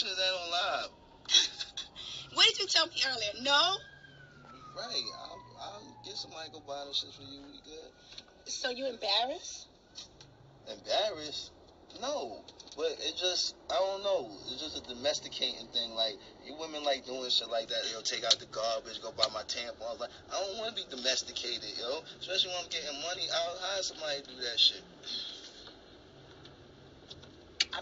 that on live. what did you tell me earlier? No? Right. I'll, I'll get some Michael go buy shit for you. We good. So you embarrassed? Embarrassed? No. But it just, I don't know. It's just a domesticating thing. Like, you women like doing shit like that. Yo, take out the garbage, go buy my tampons. Like, I don't want to be domesticated, yo. Especially when I'm getting money. I'll hire somebody to do that shit.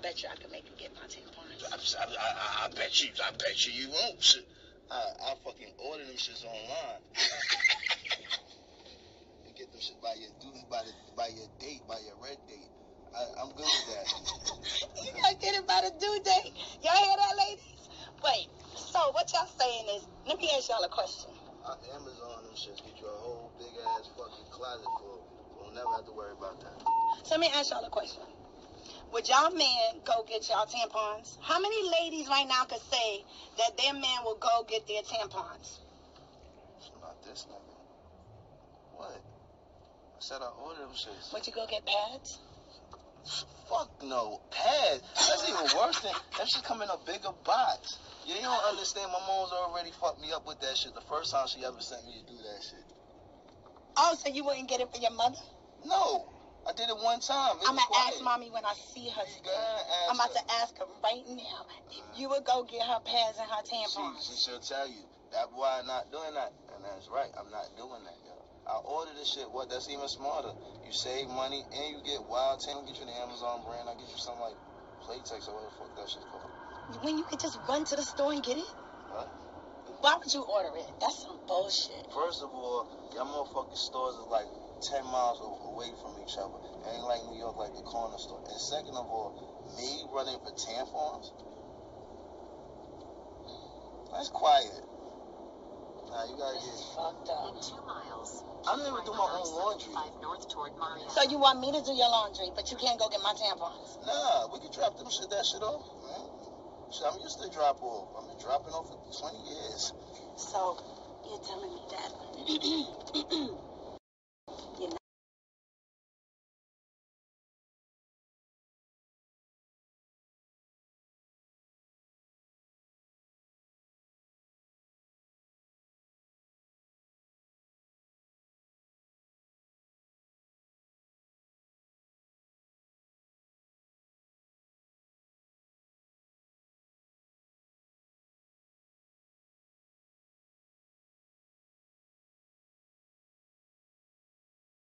I bet you I could make you get my tampons. I, I, I, I bet you, I bet you you won't. Shit. I, I fucking order them shits online. and get them shit by your due, by the, by your date, by your red date. I, I'm good with that. you gotta get it by the due date. Y'all hear that, ladies? Wait. So what y'all saying is, let me ask y'all a question. Uh, Amazon and shit get you a whole big ass fucking closet full. We'll never have to worry about that. So let me ask y'all a question. Would y'all men go get y'all tampons? How many ladies right now could say that their man will go get their tampons? Not this nigga. What? I said I ordered them shits. Would you go get pads? Fuck no. Pads? That's even worse than that shit come in a bigger box. Yeah, you don't understand. My mom's already fucked me up with that shit the first time she ever sent me to do that shit. Oh, so you wouldn't get it for your mother? No. I did it one time. It I'm gonna ask mommy when I see her. I'm about her. to ask her right now if you would go get her pads and her tampons. she should tell you. That's why I'm not doing that. And that's right. I'm not doing that, yo. I ordered this shit. What? That's even smarter. You save money and you get wild tan. Get you the Amazon brand. I get you something like Playtex or whatever the fuck that shit's called. When you could just run to the store and get it? What? Why would you order it? That's some bullshit. First of all, y'all motherfucking stores are like 10 miles away from each other. It ain't like New York, like the corner store. And second of all, me running for tampons? That's quiet. Nah, you gotta This is get. fucked up. In two miles. I don't even do my own laundry. North toward Mario. So you want me to do your laundry, but you can't go get my tampons? Nah, we can drop them shit, that shit off, man. Shit, I'm used to drop off. I've been dropping off for 20 years. So you're telling me that